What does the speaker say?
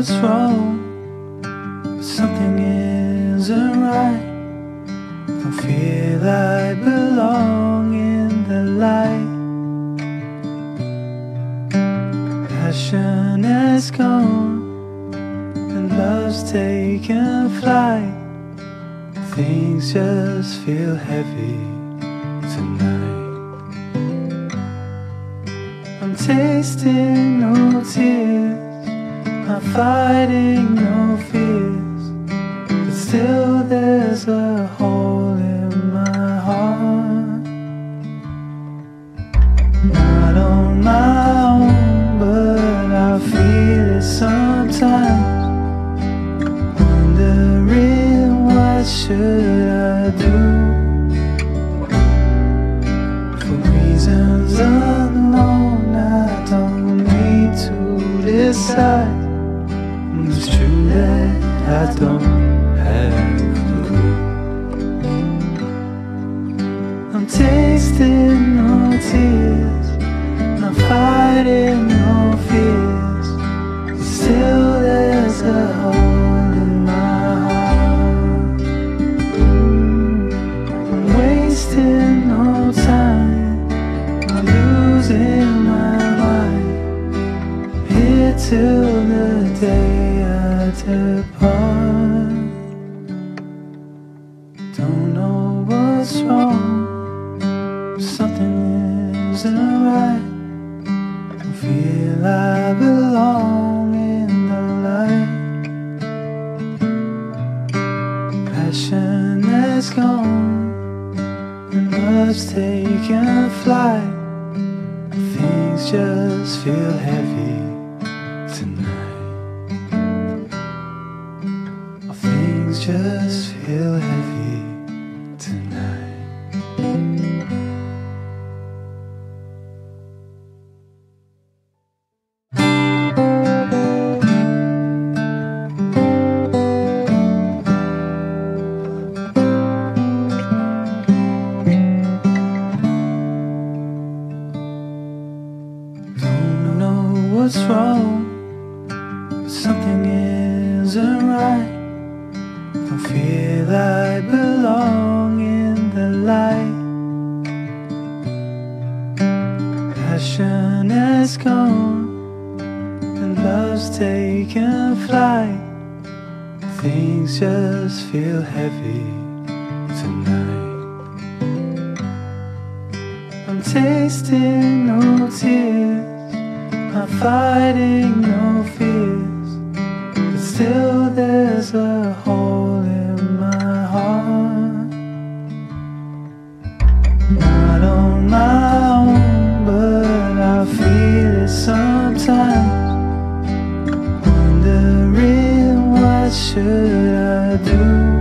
what's wrong, something isn't right. Don't feel I belong in the light. Passion has gone, and love's taken flight. Things just feel heavy tonight. I'm tasting no tears, I'm fighting no fears, but still there's a hole in my heart. Not on my own, but I feel it sometimes. Wondering what should I do For reasons unknown I don't need to decide It's true that I don't have a clue. I'm tasting no tears I'm fighting no fears. Still there's a hole in my heart. I'm wasting no time I'm losing my mind. Here till the day I depart Don't know what's wrong Something isn't right I feel I belong in the light. Passion has gone, and love's taken flight. Things just feel heavy tonight. Just feel heavy tonight. Don't know what's wrong, something isn't right. Feel I belong in the light. Passion has gone, and love's taken flight. Things just feel heavy tonight. I'm tasting no tears, I'm fighting no fears, but still there's a hole should i do